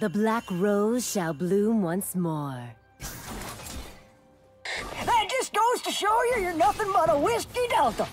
The black rose shall bloom once more. That just goes to show you you're nothing but a whiskey delta.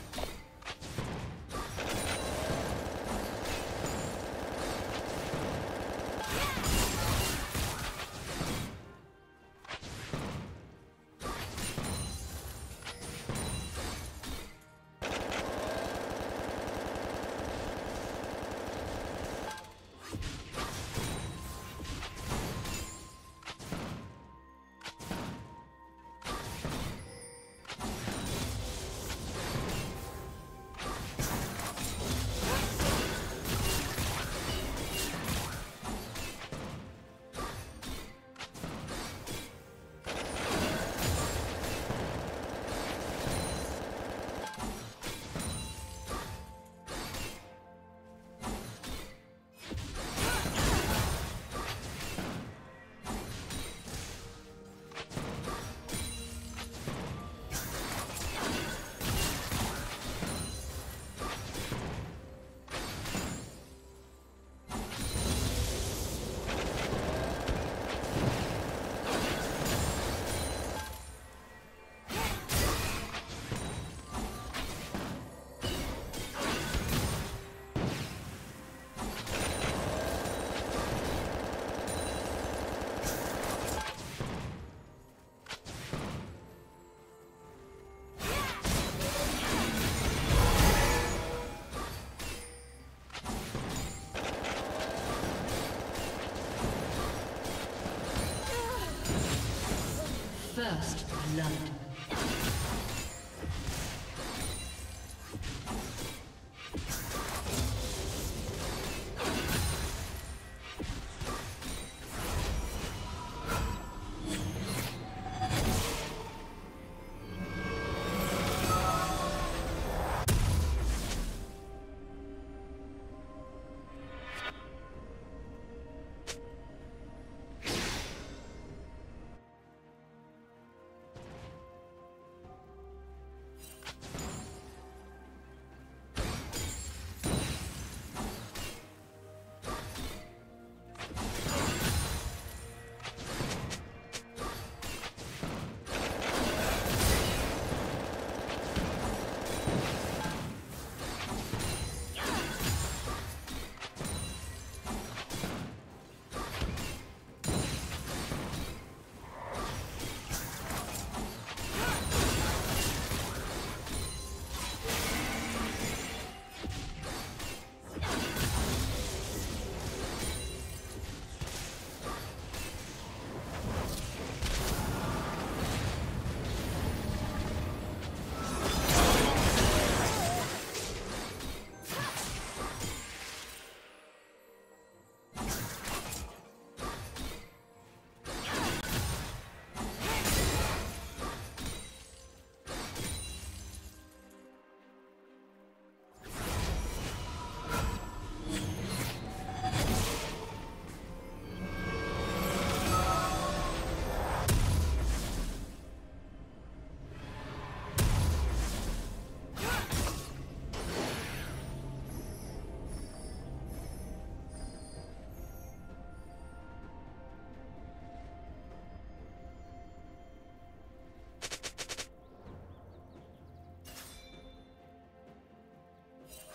First blood.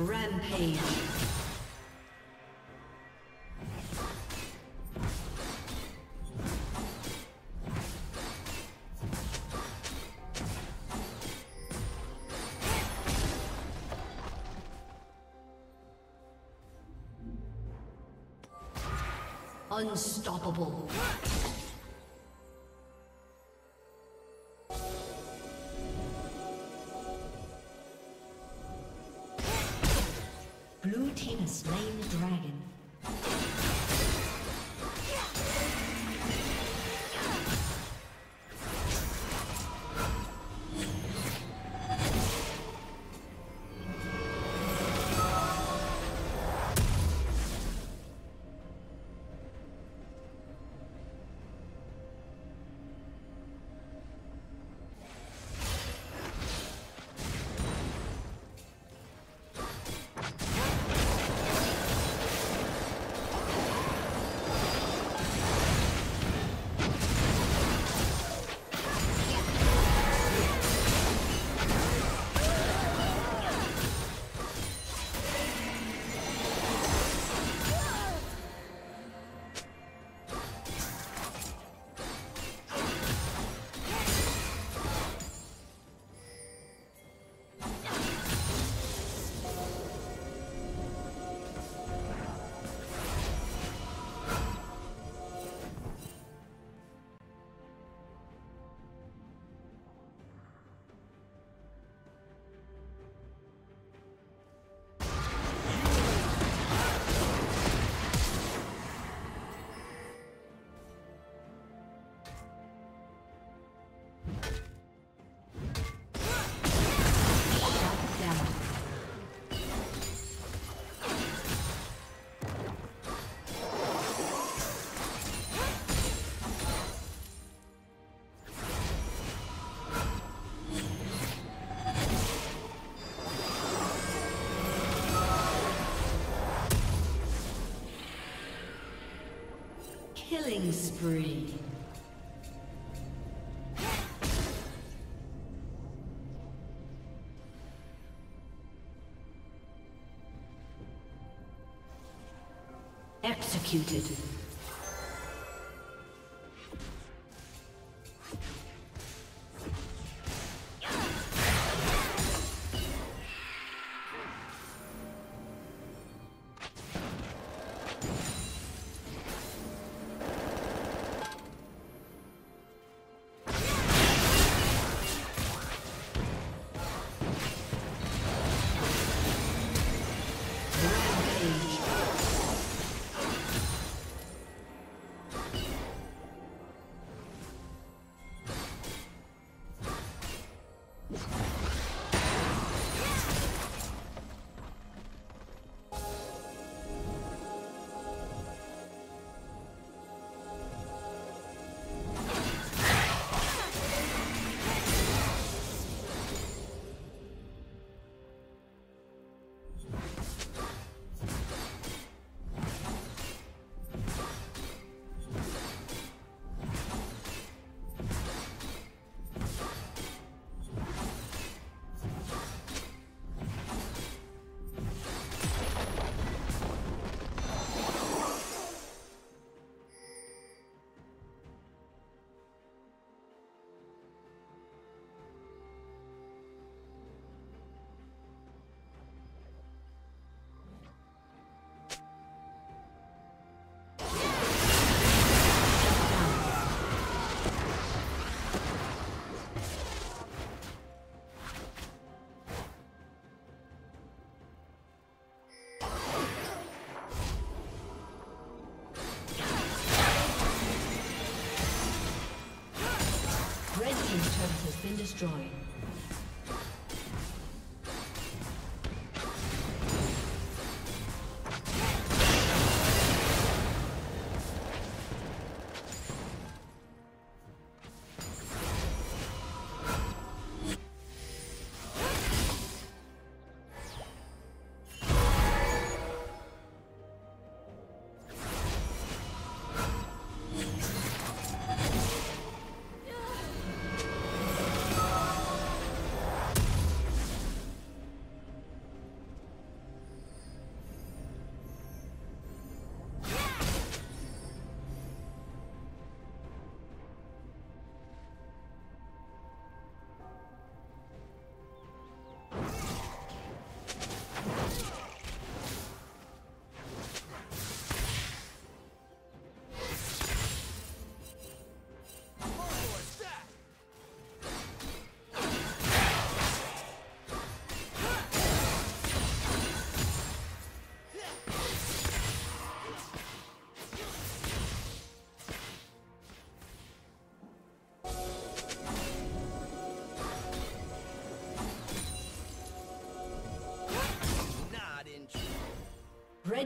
Rampage. Unstoppable. Spree. Executed. Destroyed.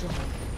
Koşacağım.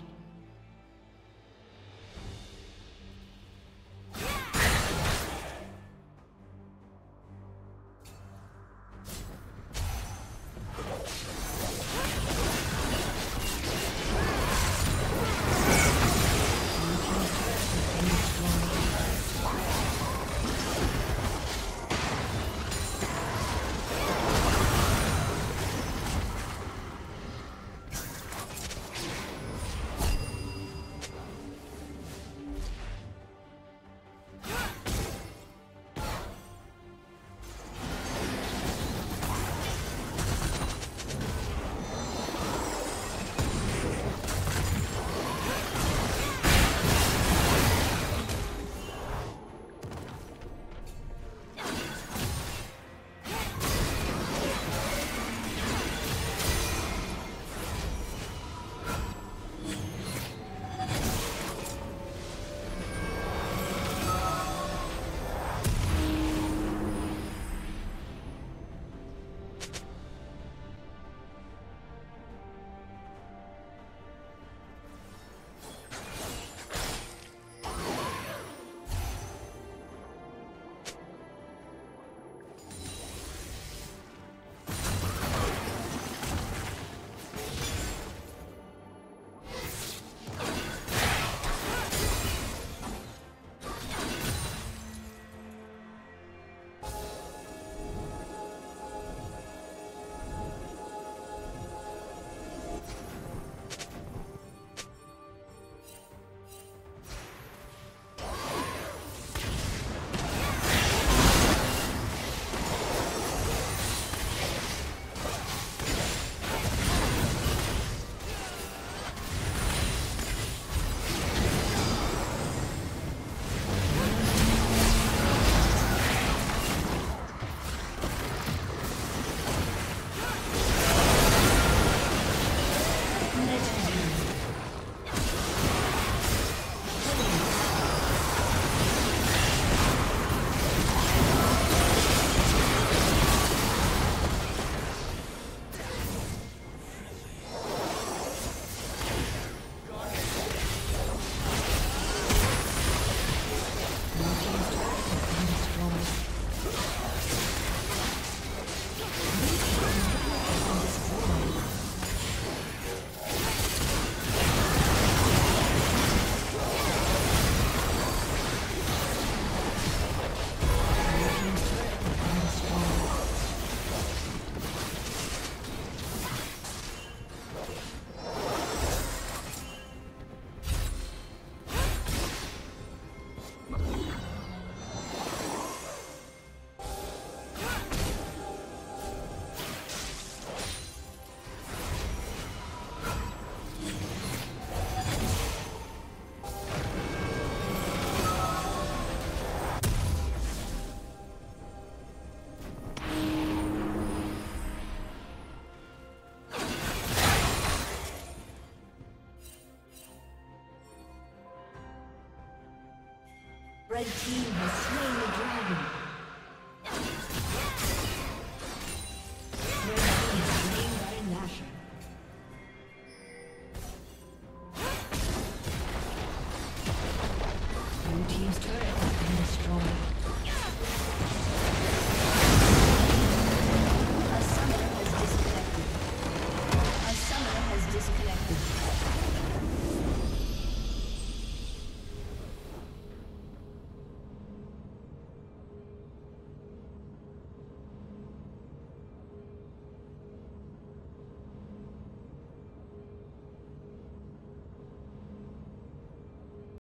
Red team has